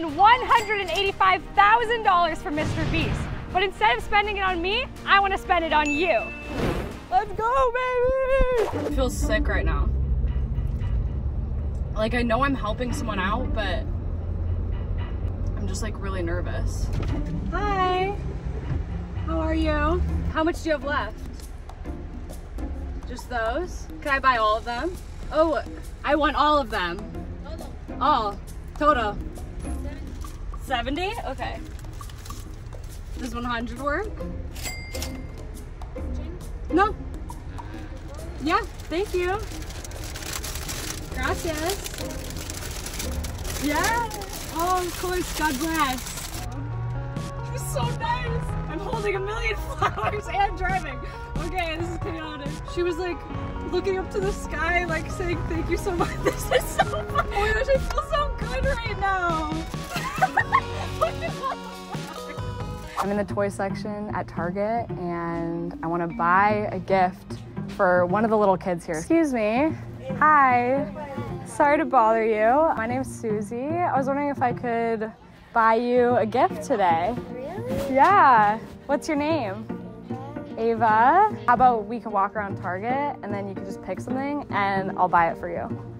won $185,000 for MrBeast. But instead of spending it on me, I want to spend it on you. Let's go, baby! I feel sick right now. Like, I know I'm helping someone out, but I'm just like really nervous. Hi. How are you? How much do you have left? Just those? Can I buy all of them? Oh, I want all of them. All. Total. 70? Okay. Does 100 work? No. Yeah, thank you. Gracias. Yeah. Oh, of course. God bless. She was so nice. I'm holding a million flowers and driving. Okay, this is chaotic. She was like looking up to the sky, like saying thank you so much. This is so fun. Oh my gosh, I feel so good right now. I'm in the toy section at Target and I want to buy a gift for one of the little kids here. Excuse me. Hi. Sorry to bother you. My name's Suzie. I was wondering if I could buy you a gift today. Really? Yeah. What's your name? Ava. How about we can walk around Target and then you can just pick something and I'll buy it for you.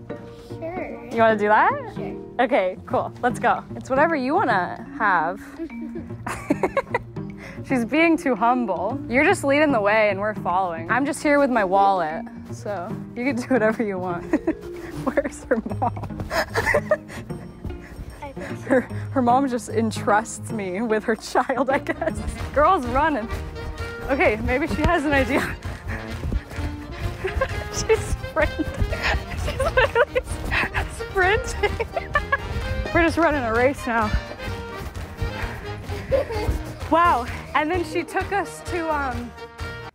Sure. You want to do that? Sure. Okay, cool. Let's go. It's whatever you want to have. She's being too humble. You're just leading the way and we're following. I'm just here with my wallet, so you can do whatever you want. Where's her mom? her, her mom just entrusts me with her child, I guess. Girl's running. Okay, maybe she has an idea. She's sprinting. She's sprinting. We're just running a race now. Wow. And then she took us to um,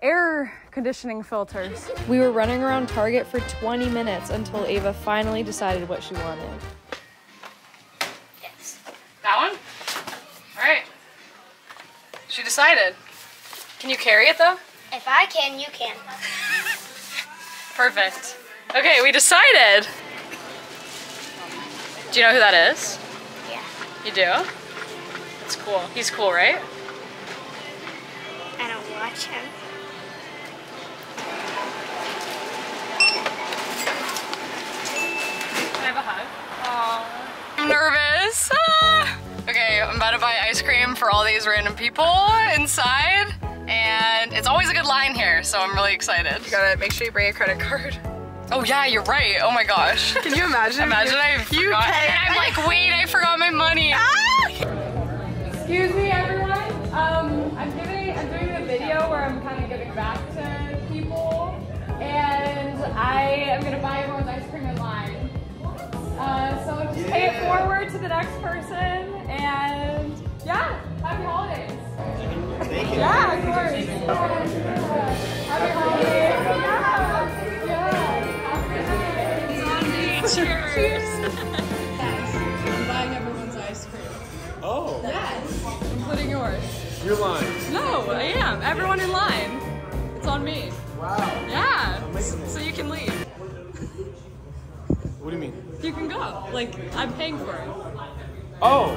air conditioning filters. We were running around Target for 20 minutes until Ava finally decided what she wanted. Yes. That one? All right. She decided. Can you carry it though? If I can, you can. Perfect. Okay, we decided. Do you know who that is? Yeah. You do? It's cool. He's cool, right? I don't watch him. Can I have a hug? Aww. I'm nervous. Ah. Okay, I'm about to buy ice cream for all these random people inside. And it's always a good line here, so I'm really excited. You gotta make sure you bring a credit card. Oh yeah, you're right. Oh my gosh. Can you imagine? Imagine I you forgot. pay- And I'm like, wait, I forgot my money. Excuse me, everyone. Um, I'm giving, I'm doing a video where I'm kind of giving back to people, and I am gonna buy everyone's ice cream in line. Uh, so just pay it forward to the next person, and yours. your line. No, I am. Everyone in line. It's on me. Wow. Yeah. Amazing. So you can leave. What do you mean? You can go. Like I'm paying for it. Oh.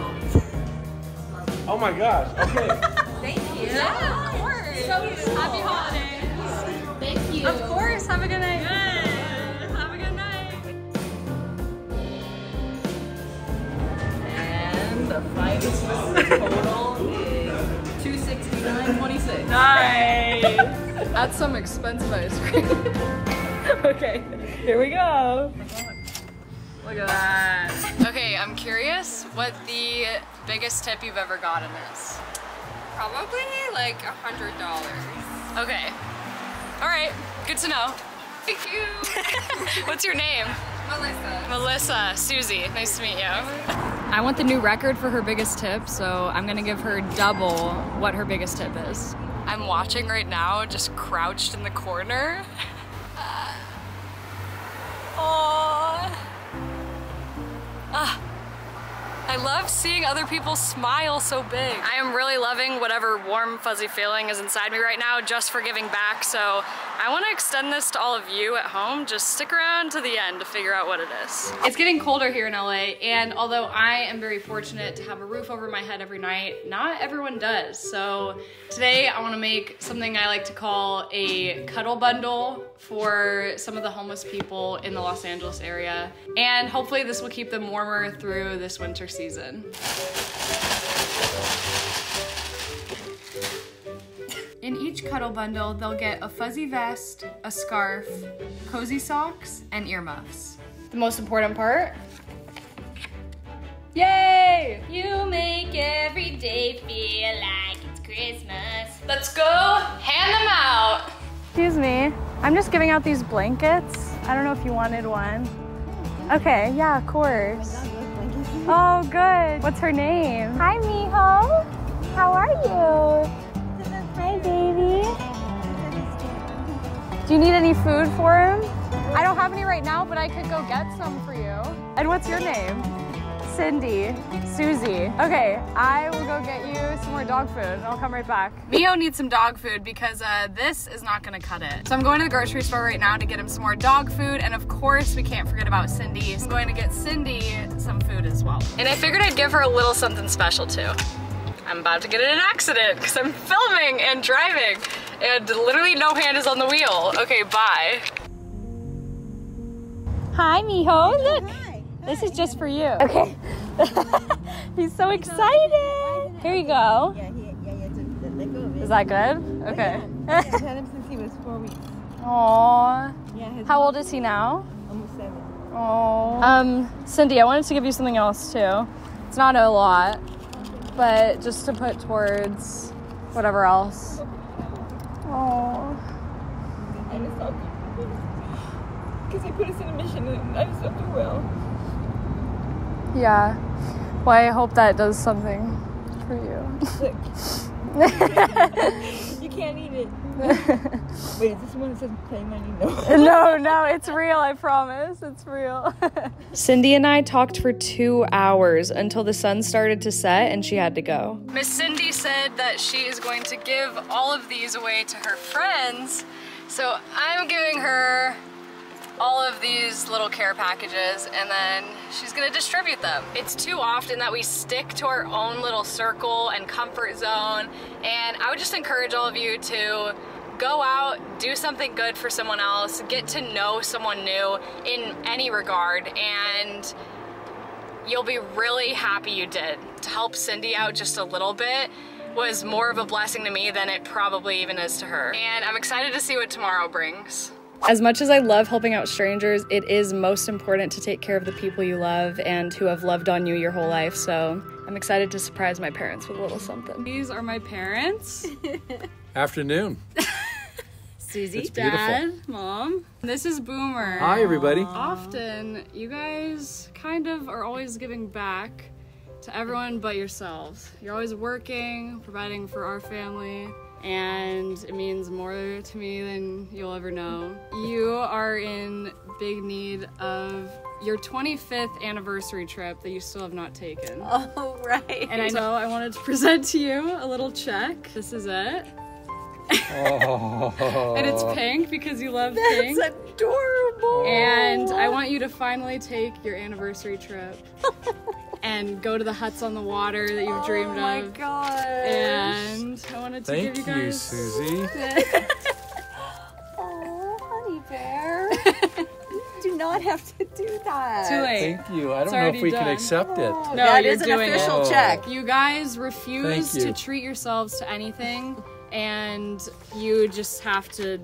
Oh my gosh. Okay. Thank you. Yeah, of course. Happy holidays. Thank you. Of course. Have a good night. That's some expensive ice cream. okay, here we go. Look at that. Okay, I'm curious what the biggest tip you've ever gotten is. Probably like a hundred dollars. Okay. All right, good to know. Thank you. What's your name? Melissa. Melissa, Suzie, nice to meet you. I want the new record for her biggest tip, so I'm gonna give her double what her biggest tip is. I'm watching right now, just crouched in the corner. I love seeing other people smile so big. I am really loving whatever warm, fuzzy feeling is inside me right now just for giving back. So I want to extend this to all of you at home. Just stick around to the end to figure out what it is. It's getting colder here in LA, and although I am very fortunate to have a roof over my head every night, not everyone does. So today I want to make something I like to call a cuddle bundle for some of the homeless people in the Los Angeles area. And hopefully this will keep them warmer through this winter season. In each cuddle bundle, they'll get a fuzzy vest, a scarf, cozy socks, and earmuffs. The most important part? Yay! You make every day feel like it's Christmas. Let's go hand them out. Excuse me, I'm just giving out these blankets. I don't know if you wanted one. Okay, yeah, of course. Oh, good. What's her name? Hi, Miho. How are you? Hi, baby. Do you need any food for him? I don't have any right now, but I could go get some for you. And what's your name? Cindy, Suzie. Okay, I will go get you some more dog food and I'll come right back. Mio needs some dog food because uh, this is not gonna cut it. So I'm going to the grocery store right now to get him some more dog food and of course we can't forget about Cindy. So I'm going to get Cindy some food as well. And I figured I'd give her a little something special too. I'm about to get in an accident because I'm filming and driving and literally no hand is on the wheel. Okay, bye. Hi, Miho. Look. This is just for you. Okay. He's so excited. Here you go. Yeah, he, yeah, yeah, to let, let go of it. Is that good? Okay. I've had him since he was four weeks. Aww. Yeah, How old is he now? almost seven. Oh. Um, Cindy, I wanted to give you something else too. It's not a lot, but just to put towards whatever else. Oh. And it's because he put us in a mission and I just don't do well. Yeah. Well, I hope that does something for you. You can't eat it. Wait, is this one that says play money? No. no, no, it's real, I promise. It's real. Cindy and I talked for two hours until the sun started to set and she had to go. Miss Cindy said that she is going to give all of these away to her friends. So I'm giving her all of these little care packages and then she's gonna distribute them. It's too often that we stick to our own little circle and comfort zone and I would just encourage all of you to go out, do something good for someone else, get to know someone new in any regard and you'll be really happy you did. To help Cindy out just a little bit was more of a blessing to me than it probably even is to her. And I'm excited to see what tomorrow brings. As much as I love helping out strangers, it is most important to take care of the people you love and who have loved on you your whole life. So I'm excited to surprise my parents with a little something. These are my parents. Afternoon. Suzie, It's. Dad, Mom. This is Boomer. Hi, everybody. Often, you guys kind of are always giving back to everyone but yourselves. You're always working, providing for our family, and it means more to me than you'll ever know. You are in big need of your 25th anniversary trip that you still have not taken. Oh, right. And I know I wanted to present to you a little check. This is it. Oh. And it's pink because you love pink. That's adorable. And I want you to finally take your anniversary trip and go to the huts on the water that you've dreamed of. oh my god. And I wanted to Thank give you guys. Thank you, guys. Suzie. Oh, honey bear. do not have to do that. Too late. Thank you. I don't know if we done. can accept it. Oh, No, that you're is an doing it. official Oh. check. You guys refuse Thank to treat yourselves to anything, and you just have to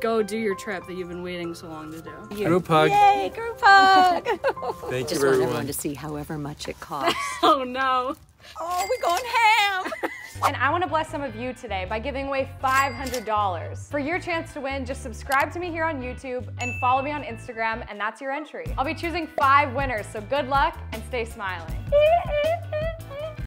go do your trip that you've been waiting so long to do. Group hug. Yay, group hug. Thank Just you, want everyone. everyone to see however much it costs. Oh no. oh, we're going ham. And I want to bless some of you today by giving away $500. For your chance to win, just subscribe to me here on YouTube and follow me on Instagram, and that's your entry. I'll be choosing five winners, so good luck and stay smiling.